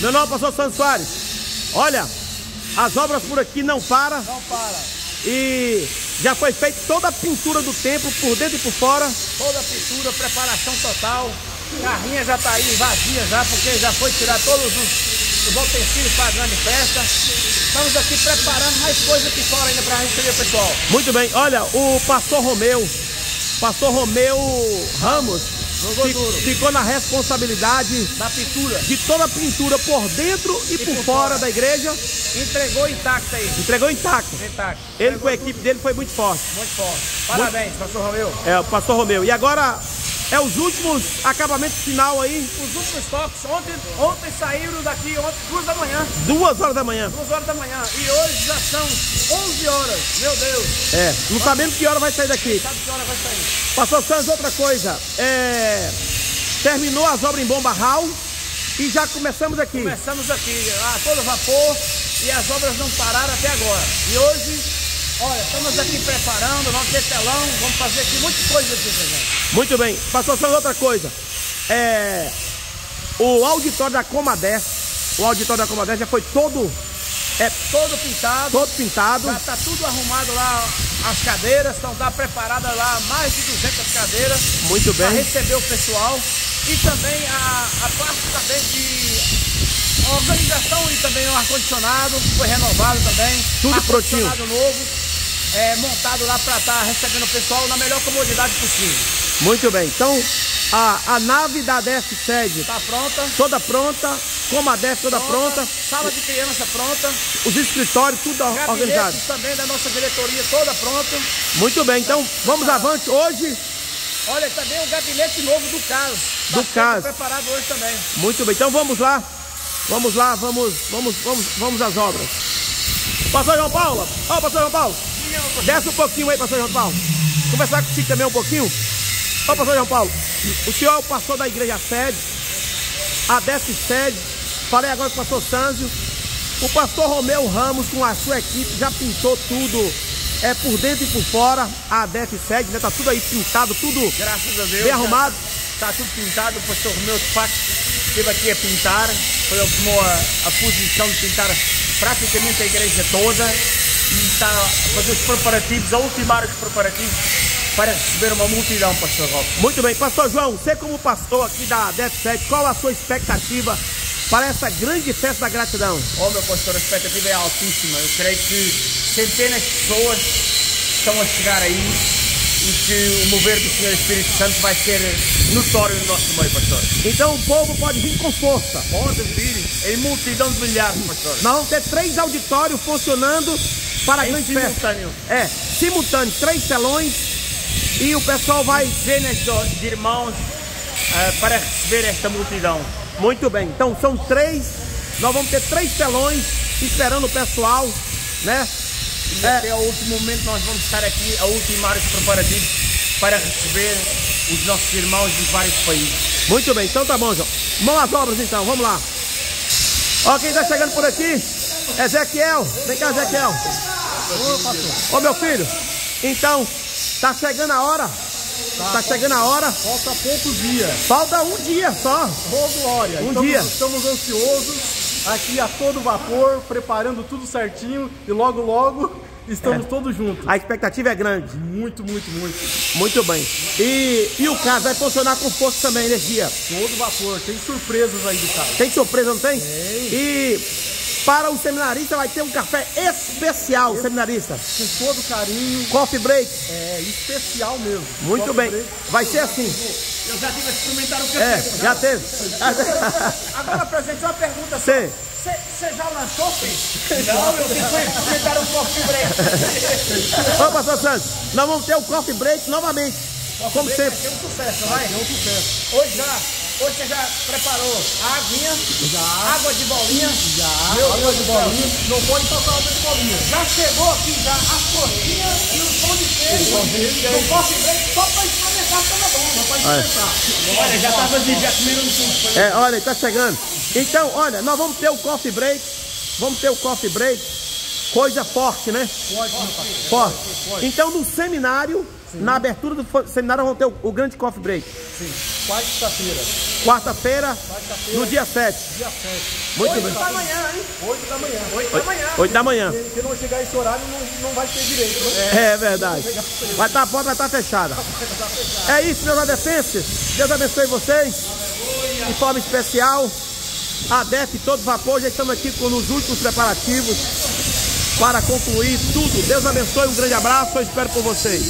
Meu nome é pastor Santos Soares. Olha, as obras por aqui não param. Não para. E já foi feita toda a pintura do templo, por dentro e por fora. Toda a pintura, preparação total. Carrinha já tá aí vazia já, porque já foi tirar todos os, os utensílios para a grande festa. Estamos aqui preparando mais coisa aqui fora ainda para receber o pessoal. Muito bem, olha, o pastor Romeu, pastor Romeu Ramos. Ficou na responsabilidade Da pintura. de toda a pintura por dentro e, por, por fora da igreja. Entregou intacta aí. Entregou intacto. Intacto. Ele com a equipe dele foi muito forte. Muito forte. Parabéns, pastor Romeu. É, o pastor Romeu. E agora é os últimos acabamentos final aí, Os últimos toques, ontem, ontem saíram daqui, ontem, duas da manhã. duas horas da manhã. Duas horas da manhã. E hoje já são 11 horas. Meu Deus. É, não sabemos que hora vai sair daqui. Sabe que hora vai sair? Pastor Santos, outra coisa. É, terminou as obras em Bombarral e já começamos aqui. Começamos aqui a todo vapor e as obras não pararam até agora. E hoje, olha, estamos aqui preparando, vamos ter telão, vamos fazer aqui muita coisa aqui, gente. Muito bem. Pastor Santos, outra coisa. É, o auditório da Comadés, o auditório da Comadés já foi todo, é, Todo pintado, todo pintado. já está tudo arrumado lá, as cadeiras, estão tá preparadas lá, mais de 200 cadeiras. Muito para bem. receber o pessoal e também a, a parte também de organização e também o ar-condicionado foi renovado também. Tudo prontinho. Ar-condicionado novo, é, montado lá para estar recebendo o pessoal na melhor comodidade possível. Muito bem. Então, a, a nave da DF sede Está pronta. toda pronta, Comadés toda pronta, Sala de criança pronta. os escritórios tudo organizado. Gabinetes também da nossa diretoria toda pronta. Muito bem. Então, vamos avante. Hoje, Olha, também o gabinete novo do caso. Do caso. preparado hoje também. Muito bem, então vamos lá. Vamos lá, vamos, vamos, vamos, vamos às obras. Pastor João Paulo, ó, pastor João Paulo, desce um pouquinho aí, pastor João Paulo. Conversar contigo também um pouquinho. Ó, pastor João Paulo, o senhor é o pastor da igreja sede, a décima sede. Falei agora com o pastor Sânzio. O pastor Romeu Ramos, com a sua equipe, já pintou tudo, é por dentro e por fora, a décima sede, né? Tá tudo aí pintado, tudo Graças a Deus. bem arrumado. Está tudo pintado, o pastor Romeu de facto esteve aqui a pintar, foi ele que tomou a, a posição de pintar praticamente a igreja toda e está a fazer os preparativos, a ultimar os preparativos para receber uma multidão, pastor Rob. Muito bem, pastor João, você como pastor aqui da DF7, qual a sua expectativa para essa grande festa da gratidão? Oh meu pastor, a expectativa é altíssima. Eu creio que centenas de pessoas estão a chegar aí e que o mover do Senhor Espírito Santo vai ser notório no nosso meio, pastor. Então o povo pode vir com força. Pode vir em multidão de milhares, pastor. Nós vamos ter três auditórios funcionando para a Em grande festa. simultâneo. É, simultâneo, três telões e o pessoal vai. Dezenas de de irmãos ah, para receber esta multidão. Muito bem, então são três, nós vamos ter três telões esperando o pessoal, né? E É. até o último momento nós vamos estar aqui a ultimar os preparativos para receber os nossos irmãos de vários países. Muito bem, então tá bom, João. Vamos às obras então, vamos lá. Ó, quem tá chegando por aqui, Ezequiel. Vem cá, Ezequiel. Ô, meu filho, então, tá chegando a hora. Tá chegando a hora. Falta poucos dias. Falta um dia só. Ô, Glória. Um estamos, dia. Estamos ansiosos, aqui a todo vapor, preparando tudo certinho e logo, logo estamos todos juntos. A expectativa é grande. Muito, muito, muito. Muito bem. E, e o caso vai funcionar com força também, energia. Todo vapor. Tem surpresas aí do carro. Tem surpresa, não tem? E para o seminarista vai ter um café especial, seminarista. Com todo carinho. Coffee break. É especial mesmo. Muito Coffee bem. break. Vai ser assim. Eu já tive experimentar o É, café. já teve. Agora, presidente, uma pergunta. Sim. Você já lançou, filho? Não, eu que experimentar um coffee break. Ô, pastor Santos, nós vamos ter o coffee break novamente. Como Vai sempre. ser um sucesso, vai? É um sucesso. Hoje já, hoje você já preparou a aguinha, Já. água de bolinha. Já, Meu água Deus de bolinha. Não pode faltar água de bolinha. Já chegou aqui já as coxinhas e o pão de queijo. O coffee break só para experimentar toda bom. Só para experimentar. Olha, já estava assim, já comeram tudo. É, olha, ele tá chegando. Então, olha, nós vamos ter o coffee break. Vamos ter o coffee break. Coisa forte, né? Pode, meu pastor. Forte. Então, no seminário, na abertura do seminário, vamos ter o, o grande coffee break. Quarta-feira. Quarta-feira, no dia 7. Dia 7. Muito bem. da manhã, hein? 8 da manhã. 8 Oito- Oito da manhã. Se não chegar esse horário, não, não vai ter direito, né? É verdade. Vai estar a porta vai estar fechada. É isso, meus adefenses. Deus abençoe vocês. De forma especial, a DEF todo vapor. Já estamos aqui com os últimos preparativos para concluir tudo. Deus abençoe. Um grande abraço. Eu espero por vocês.